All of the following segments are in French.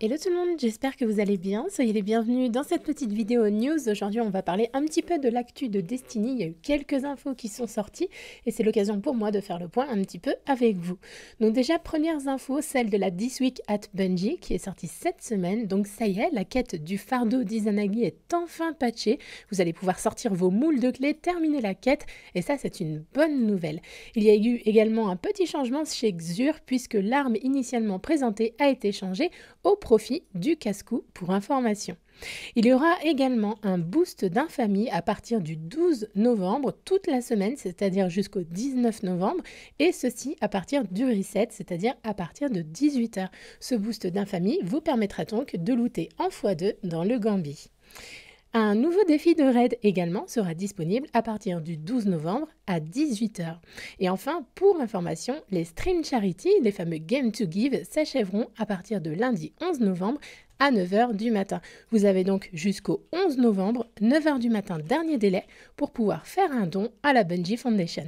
Hello tout le monde, j'espère que vous allez bien. Soyez les bienvenus dans cette petite vidéo news. Aujourd'hui, on va parler un petit peu de l'actu de Destiny. Il y a eu quelques infos qui sont sorties et c'est l'occasion pour moi de faire le point un petit peu avec vous. Donc déjà, premières infos, celle de la This Week at Bungie qui est sortie cette semaine. Donc ça y est, la quête du fardeau d'Izanagi est enfin patchée. Vous allez pouvoir sortir vos moules de clés, terminer la quête et ça, c'est une bonne nouvelle. Il y a eu également un petit changement chez Xur puisque l'arme initialement présentée a été changée au profit du casse-cou pour information. Il y aura également un boost d'infamie à partir du 12 novembre, toute la semaine, c'est-à-dire jusqu'au 19 novembre, et ceci à partir du reset, c'est-à-dire à partir de 18h. Ce boost d'infamie vous permettra donc de looter en x2 dans le Gambie. Un nouveau défi de raid également sera disponible à partir du 12 novembre à 18h. Et enfin, pour information, les Stream Charity, les fameux Game to Give, s'achèveront à partir de lundi 11 novembre à 9h du matin. Vous avez donc jusqu'au 11 novembre, 9h du matin, dernier délai, pour pouvoir faire un don à la Bungie Foundation.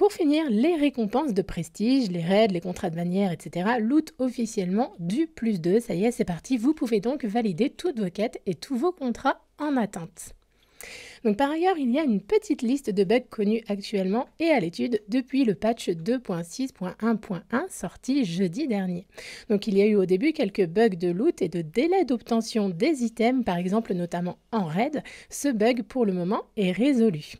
Pour finir, les récompenses de prestige, les raids, les contrats de bannière, etc. lootent officiellement du plus 2. Ça y est, c'est parti. Vous pouvez donc valider toutes vos quêtes et tous vos contrats en attente. Par ailleurs, il y a une petite liste de bugs connus actuellement et à l'étude depuis le patch 2.6.1.1 sorti jeudi dernier. Donc il y a eu au début quelques bugs de loot et de délai d'obtention des items, par exemple notamment en raid. Ce bug pour le moment est résolu.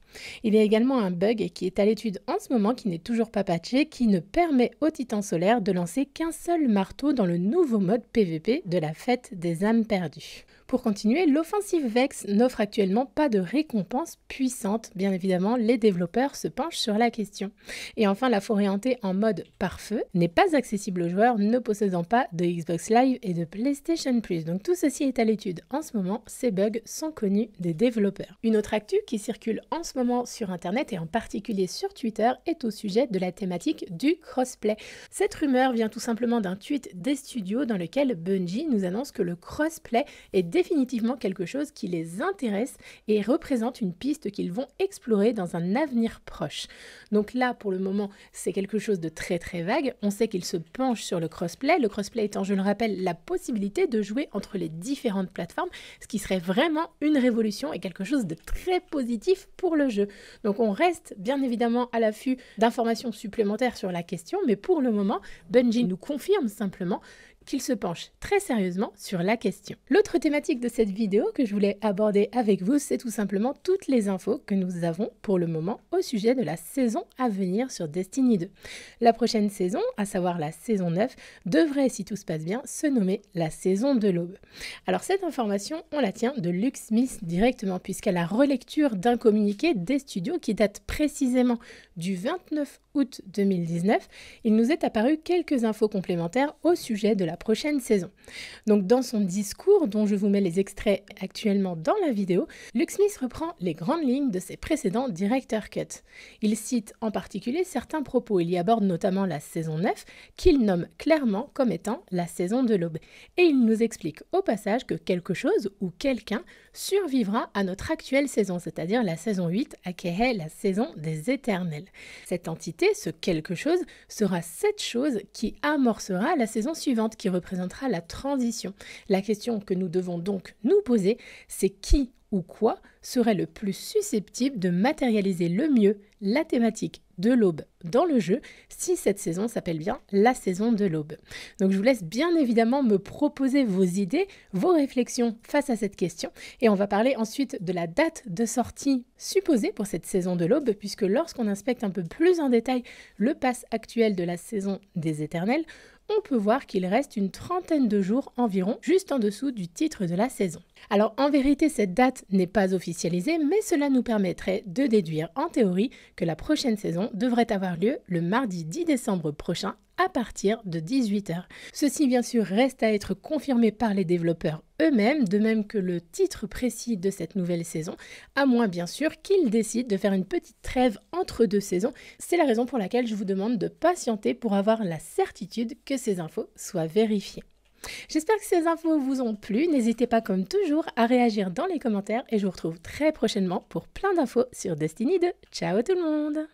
Il y a également un bug qui est à l'étude en ce moment qui n'est toujours pas patché, qui ne permet au titan solaire de lancer qu'un seul marteau dans le nouveau mode PVP de la fête des âmes perdues. Pour continuer, l'offensive Vex n'offre actuellement pas de récompense puissante. Bien évidemment, les développeurs se penchent sur la question. Et enfin, la forêt hantée en mode pare-feu n'est pas accessible aux joueurs ne possédant pas de Xbox Live et de PlayStation Plus. Donc tout ceci est à l'étude en ce moment. Ces bugs sont connus des développeurs. Une autre actu qui circule en ce moment sur Internet et en particulier sur Twitter est au sujet de la thématique du crossplay. Cette rumeur vient tout simplement d'un tweet des studios dans lequel Bungie nous annonce que le crossplay est définitivement quelque chose qui les intéresse et représente une piste qu'ils vont explorer dans un avenir proche. Donc là, pour le moment, c'est quelque chose de très très vague. On sait qu'ils se penchent sur le crossplay. Le crossplay étant, je le rappelle, la possibilité de jouer entre les différentes plateformes, ce qui serait vraiment une révolution et quelque chose de très positif pour le jeu. Donc on reste bien évidemment à l'affût d'informations supplémentaires sur la question, mais pour le moment, Bungie nous confirme simplement qu'il se penche très sérieusement sur la question. L'autre thématique de cette vidéo que je voulais aborder avec vous, c'est tout simplement toutes les infos que nous avons pour le moment au sujet de la saison à venir sur Destiny 2. La prochaine saison, à savoir la saison 9, devrait, si tout se passe bien, se nommer la saison de l'aube. Alors cette information, on la tient de Luke Smith directement, puisqu'à la relecture d'un communiqué des studios qui date précisément du 29 août 2019, il nous est apparu quelques infos complémentaires au sujet de la prochaine saison. Donc dans son discours, dont je vous mets les extraits actuellement dans la vidéo, Luke Smith reprend les grandes lignes de ses précédents Director Cut. Il cite en particulier certains propos, il y aborde notamment la saison 9, qu'il nomme clairement comme étant la saison de l'aube. Et il nous explique au passage que quelque chose ou quelqu'un survivra à notre actuelle saison, c'est-à-dire la saison 8, à est la saison des éternels. Cette entité, ce quelque chose, sera cette chose qui amorcera la saison suivante, qui représentera la transition. La question que nous devons donc nous poser, c'est qui ou quoi serait le plus susceptible de matérialiser le mieux la thématique de l'aube dans le jeu si cette saison s'appelle bien la saison de l'aube. Donc je vous laisse bien évidemment me proposer vos idées, vos réflexions face à cette question et on va parler ensuite de la date de sortie supposée pour cette saison de l'aube puisque lorsqu'on inspecte un peu plus en détail le pass actuel de la saison des éternels, on peut voir qu'il reste une trentaine de jours environ, juste en dessous du titre de la saison. Alors en vérité, cette date n'est pas officialisée, mais cela nous permettrait de déduire en théorie que la prochaine saison devrait avoir lieu le mardi 10 décembre prochain à partir de 18h. Ceci bien sûr reste à être confirmé par les développeurs eux-mêmes, de même que le titre précis de cette nouvelle saison, à moins bien sûr qu'ils décident de faire une petite trêve entre deux saisons. C'est la raison pour laquelle je vous demande de patienter pour avoir la certitude que ces infos soient vérifiées. J'espère que ces infos vous ont plu. N'hésitez pas comme toujours à réagir dans les commentaires et je vous retrouve très prochainement pour plein d'infos sur Destiny 2. Ciao tout le monde